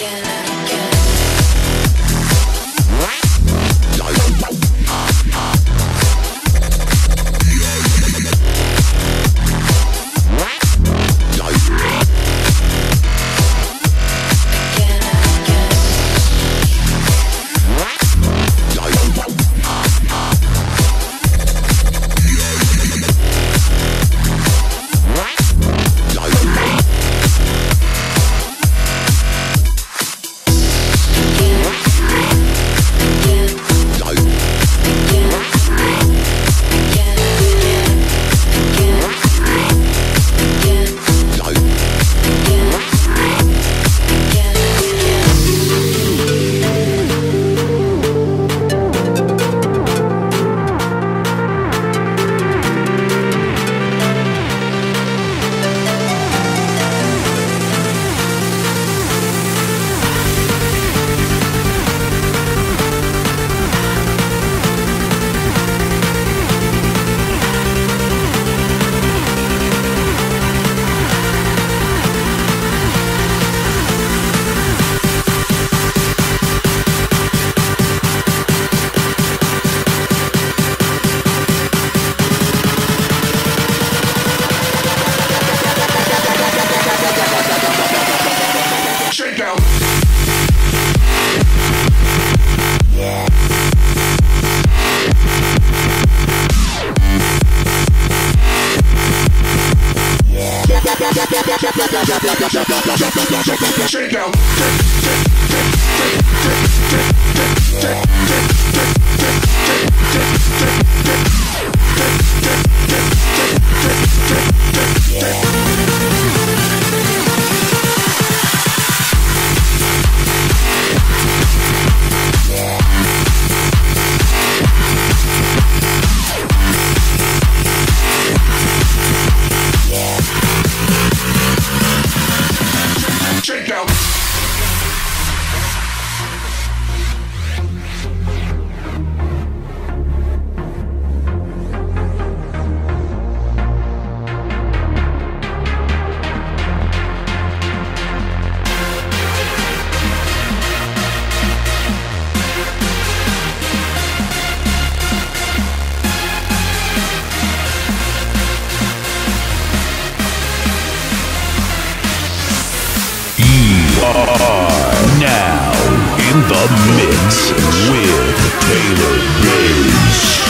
again. Shakedown. now in the mix with Taylor Bates.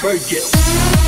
Virgin.